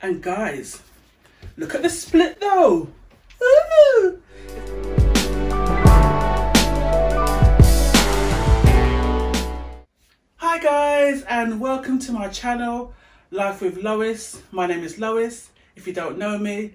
And guys, look at the split though. Ooh. Hi guys and welcome to my channel Life with Loise. My name is Loise if you don't know me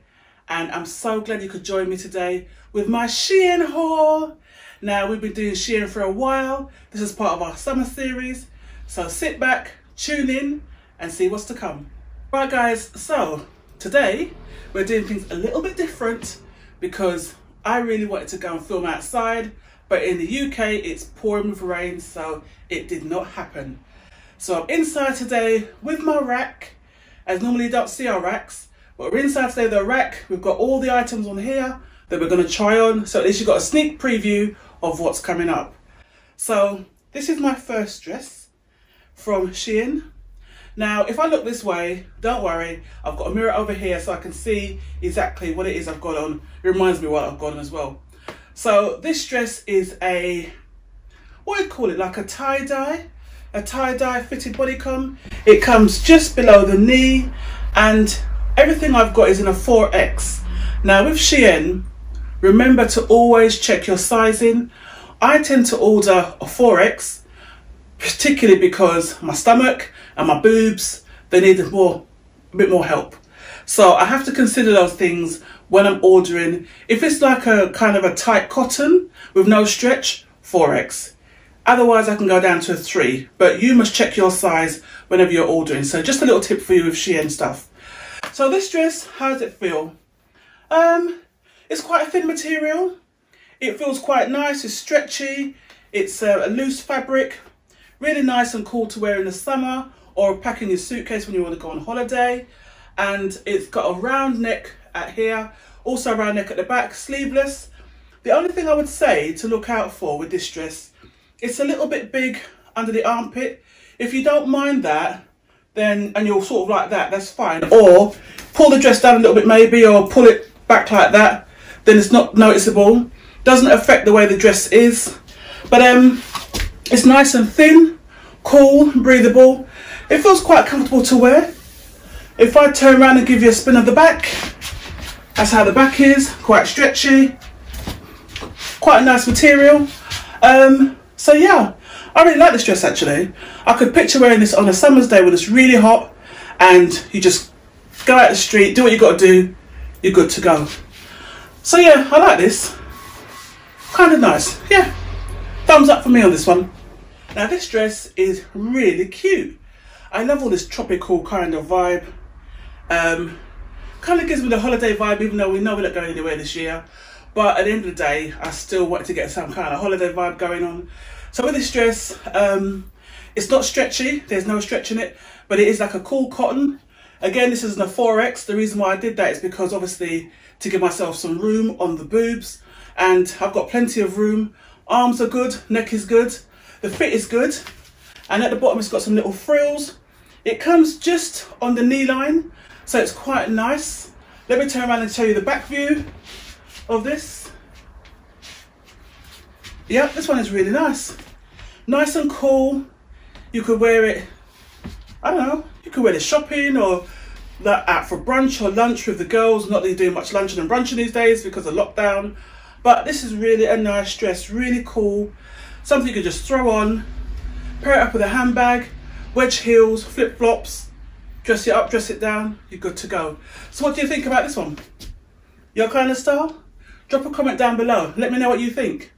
and I'm so glad you could join me today with my Shein haul. Now we've been doing Shein for a while. This is part of our summer series. So sit back, tune in and see what's to come. Right guys, so today we're doing things a little bit different because I really wanted to go and film outside but in the UK it's pouring with rain so it did not happen. So I'm inside today with my rack as normally you don't see our racks but we're inside today the rack we've got all the items on here that we're going to try on so at least you've got a sneak preview of what's coming up. So this is my first dress from Shein. Now, if I look this way, don't worry, I've got a mirror over here so I can see exactly what it is I've got on. It reminds me what I've got on as well. So this dress is a, what do you call it, like a tie-dye? A tie-dye fitted bodycon. It comes just below the knee and everything I've got is in a 4X. Now with Shein, remember to always check your sizing. I tend to order a 4X, particularly because my stomach and my boobs, they need more, a bit more help. So I have to consider those things when I'm ordering. If it's like a kind of a tight cotton with no stretch, 4X. Otherwise I can go down to a 3, but you must check your size whenever you're ordering. So just a little tip for you with Shein stuff. So this dress, how does it feel? Um, it's quite a thin material. It feels quite nice, it's stretchy, it's a loose fabric, really nice and cool to wear in the summer or packing your suitcase when you want to go on holiday. And it's got a round neck at here, also a round neck at the back, sleeveless. The only thing I would say to look out for with this dress, it's a little bit big under the armpit. If you don't mind that, then, and you're sort of like that, that's fine. Or pull the dress down a little bit maybe, or pull it back like that, then it's not noticeable. Doesn't affect the way the dress is. But um, it's nice and thin, cool, breathable. It feels quite comfortable to wear. If I turn around and give you a spin of the back, that's how the back is, quite stretchy, quite a nice material. Um, so yeah, I really like this dress actually. I could picture wearing this on a summer's day when it's really hot and you just go out the street, do what you got to do, you're good to go. So yeah, I like this. Kind of nice, yeah. Thumbs up for me on this one. Now this dress is really cute. I love all this tropical kind of vibe. Um, kind of gives me the holiday vibe even though we know we're not going anywhere this year. But at the end of the day, I still want to get some kind of holiday vibe going on. So with this dress, um, it's not stretchy, there's no stretch in it, but it is like a cool cotton. Again, this is in a 4X. The reason why I did that is because obviously to give myself some room on the boobs and I've got plenty of room. Arms are good, neck is good, the fit is good. And at the bottom it's got some little frills. It comes just on the knee line, so it's quite nice. Let me turn around and show you the back view of this. Yeah, this one is really nice. Nice and cool. You could wear it, I don't know, you could wear it shopping or out for brunch or lunch with the girls. Not that you're doing much lunching and brunching these days because of lockdown. But this is really a nice dress, really cool. Something you could just throw on, pair it up with a handbag, wedge heels, flip flops, dress it up, dress it down, you're good to go. So what do you think about this one? Your kind of style? Drop a comment down below. Let me know what you think.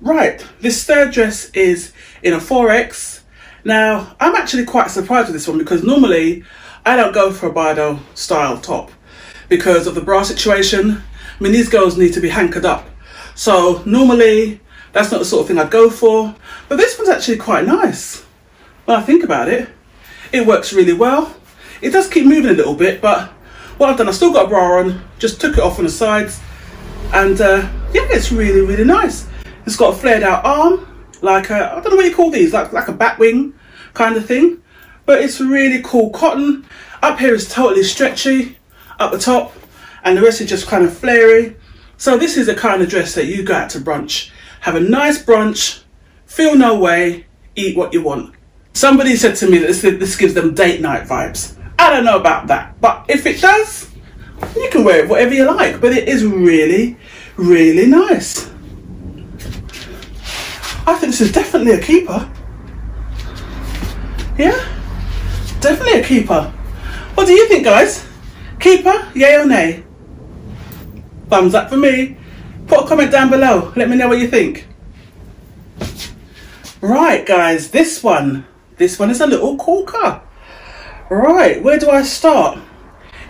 Right, this third dress is in a 4X. Now, I'm actually quite surprised with this one because normally I don't go for a Bardot style top because of the bra situation. I mean, these girls need to be hankered up. So normally that's not the sort of thing I'd go for, but this one's actually quite nice. When I think about it, it works really well. It does keep moving a little bit, but what I've done, I've still got a bra on, just took it off on the sides, and uh, yeah, it's really, really nice. It's got a flared out arm, like I don't know what you call these, like, like a bat wing kind of thing, but it's really cool cotton. Up here is totally stretchy, up the top, and the rest is just kind of flary. So this is the kind of dress that you go out to brunch. Have a nice brunch, feel no way, eat what you want. Somebody said to me that this, this gives them date night vibes. I don't know about that, but if it does, you can wear it whatever you like. But it is really, really nice. I think this is definitely a keeper. Yeah, definitely a keeper. What do you think, guys? Keeper, yay or nay? Thumbs up for me. Put a comment down below. Let me know what you think. Right, guys, this one. This one is a little corker. Right, where do I start?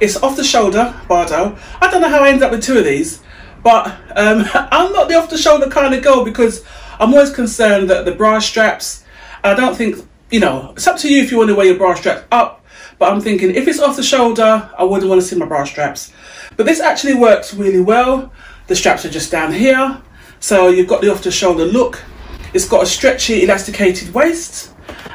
It's off the shoulder, Bardot. I don't know how I ended up with two of these, but um, I'm not the off the shoulder kind of girl because I'm always concerned that the bra straps, I don't think, you know, it's up to you if you want to wear your bra straps up, but I'm thinking if it's off the shoulder, I wouldn't want to see my bra straps. But this actually works really well. The straps are just down here. So you've got the off the shoulder look. It's got a stretchy elasticated waist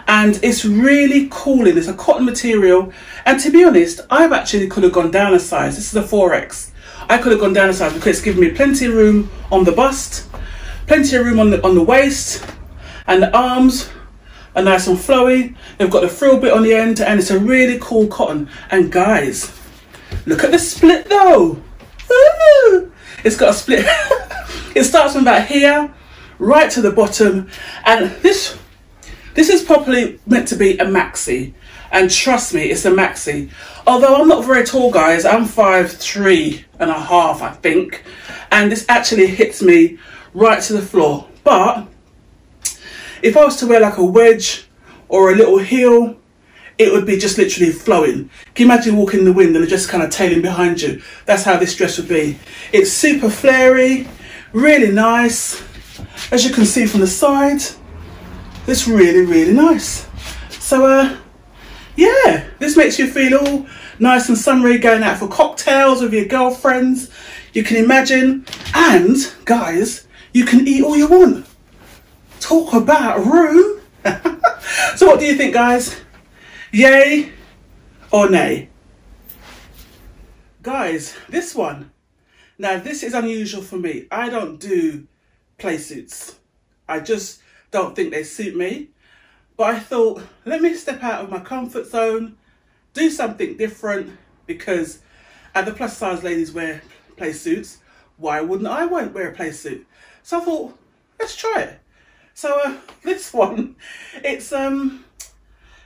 and it's really cooling. It's a cotton material. And to be honest, I've actually could have gone down a size. This is a 4X. I could have gone down a size because it's given me plenty of room on the bust, plenty of room on the, on the waist, and the arms are nice and flowy. They've got the frill bit on the end, and it's a really cool cotton. And guys, look at the split though. Ooh, it's got a split. it starts from about here, right to the bottom, and this this is probably meant to be a maxi. And trust me, it's a maxi. Although I'm not very tall, guys, I'm five three and a half, I think. And this actually hits me right to the floor. But if I was to wear like a wedge or a little heel, it would be just literally flowing. Can you imagine walking in the wind and just kind of tailing behind you? That's how this dress would be. It's super flary, really nice. As you can see from the side, it's really, really nice. So, uh, yeah, this makes you feel all nice and summery going out for cocktails with your girlfriends. You can imagine. And, guys, you can eat all you want. Talk about room. so what do you think, guys? Yay or nay? Guys, this one. Now, this is unusual for me. I don't do play suits. I just don't think they suit me. But I thought, let me step out of my comfort zone, do something different because at the plus size ladies wear play suits. Why wouldn't I wear a play suit? So I thought, let's try it. So uh, this one, it's um,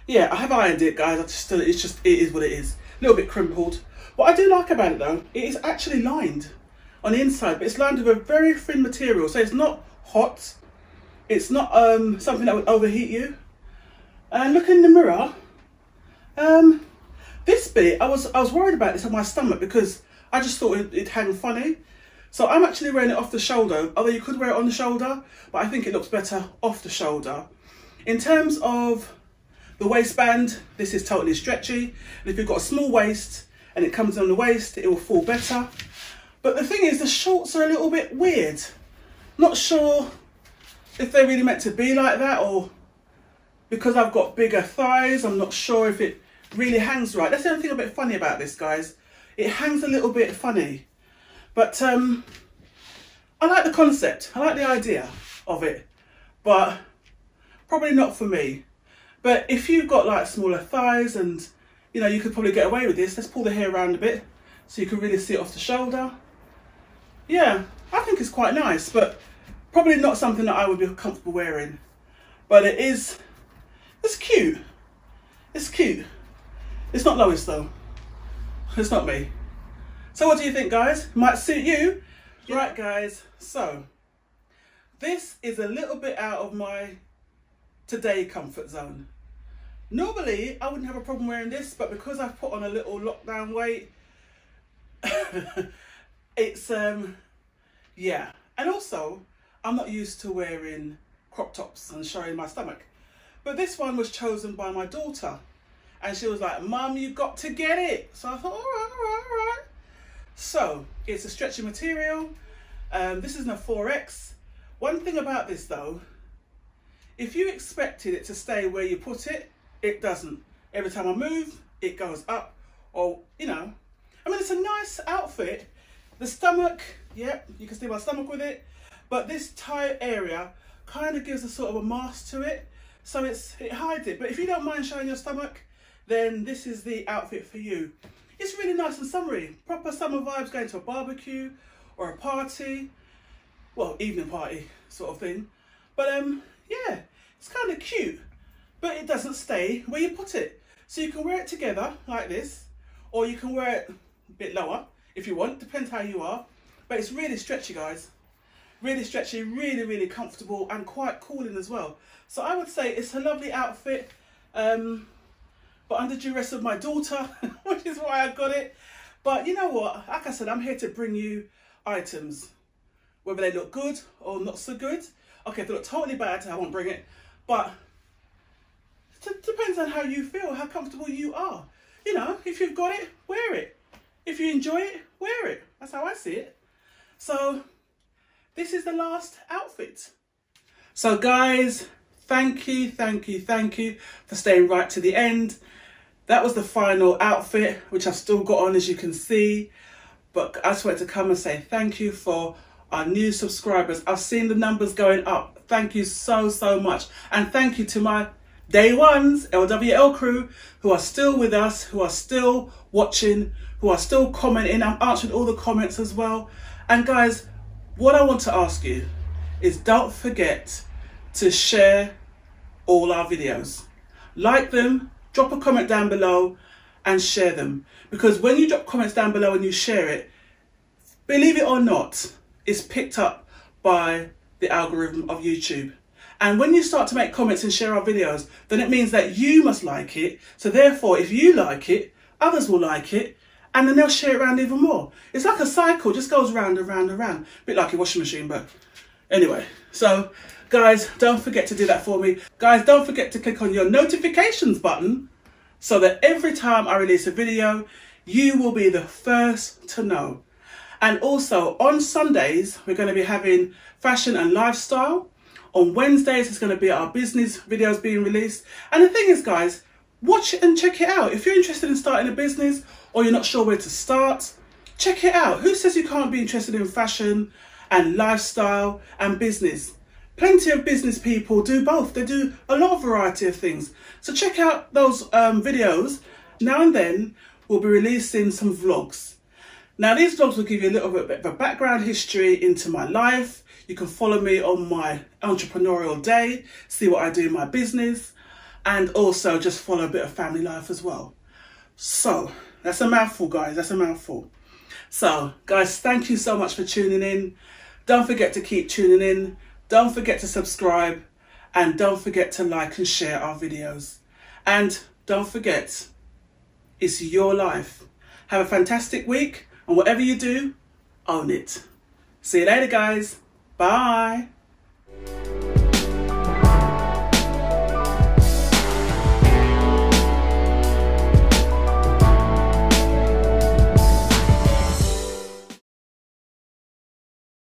yeah, I have ironed it, guys. I just it's just it is what it is. A little bit crimpled. What I do like about it though, it is actually lined on the inside, but it's lined with a very thin material, so it's not hot. It's not um something that would overheat you. And look in the mirror. Um, this bit I was I was worried about this on my stomach because I just thought it, it hang funny. So I'm actually wearing it off the shoulder, although you could wear it on the shoulder, but I think it looks better off the shoulder. In terms of the waistband, this is totally stretchy. And if you've got a small waist and it comes on the waist, it will fall better. But the thing is, the shorts are a little bit weird. Not sure if they're really meant to be like that or because I've got bigger thighs, I'm not sure if it really hangs right. That's the only thing a bit funny about this, guys. It hangs a little bit funny. But um, I like the concept. I like the idea of it. But probably not for me. But if you've got like smaller thighs and, you know, you could probably get away with this. Let's pull the hair around a bit so you can really see it off the shoulder. Yeah, I think it's quite nice, but probably not something that I would be comfortable wearing. But it is, it's cute. It's cute. It's not Loise though. It's not me. So what do you think guys? Might suit you? Right guys, so this is a little bit out of my today comfort zone. Normally I wouldn't have a problem wearing this, but because I've put on a little lockdown weight, it's, um, yeah. And also, I'm not used to wearing crop tops and showing my stomach. But this one was chosen by my daughter. And she was like, Mum, you got to get it. So I thought, all right, all right, all right. So it's a stretchy material. Um, this is a 4X. One thing about this though, if you expected it to stay where you put it, it doesn't. Every time I move, it goes up or, you know, I mean, it's a nice outfit. The stomach, yep, you can see my stomach with it. But this tie area kind of gives a sort of a mask to it. So it's it hides it. But if you don't mind showing your stomach, then this is the outfit for you. It's really nice and summery. Proper summer vibes going to a barbecue or a party. Well, evening party sort of thing. But um, yeah, it's kind of cute. But it doesn't stay where you put it. So you can wear it together like this. Or you can wear it a bit lower if you want. Depends how you are. But it's really stretchy, guys. Really stretchy, really, really comfortable and quite cooling as well. So I would say it's a lovely outfit. Um, but under duress of my daughter, which is why I got it. But you know what? Like I said, I'm here to bring you items, whether they look good or not so good. Okay, if they look totally bad, I won't bring it. But it depends on how you feel, how comfortable you are. You know, if you've got it, wear it. If you enjoy it, wear it. That's how I see it. So this is the last outfit. So guys, thank you, thank you, thank you for staying right to the end. That was the final outfit, which I've still got on as you can see. But I just wanted to come and say thank you for our new subscribers. I've seen the numbers going up. Thank you so, so much. And thank you to my day ones, LWL crew, who are still with us, who are still watching, who are still commenting. I'm answering all the comments as well. And guys, what I want to ask you is don't forget to share all our videos. Like them, drop a comment down below and share them. Because when you drop comments down below and you share it, believe it or not, it's picked up by the algorithm of YouTube. And when you start to make comments and share our videos, then it means that you must like it. So therefore, if you like it, others will like it, and then they'll share it around even more. It's like a cycle, just goes round and round and round. A bit like a washing machine, but anyway. So guys, don't forget to do that for me. Guys, don't forget to click on your notifications button so that every time I release a video, you will be the first to know. And also on Sundays, we're going to be having fashion and lifestyle. On Wednesdays, it's going to be our business videos being released. And the thing is, guys, watch it and check it out. If you're interested in starting a business or you're not sure where to start, check it out. Who says you can't be interested in fashion and lifestyle and business? Plenty of business people do both. They do a lot of variety of things. So check out those um, videos. Now and then, we'll be releasing some vlogs. Now these vlogs will give you a little bit of a background history into my life. You can follow me on my entrepreneurial day, see what I do in my business, and also just follow a bit of family life as well. So that's a mouthful, guys. That's a mouthful. So, guys, thank you so much for tuning in. Don't forget to keep tuning in. Don't forget to subscribe. And don't forget to like and share our videos. And don't forget, it's your life. Have a fantastic week. And whatever you do, own it. See you later, guys. Bye.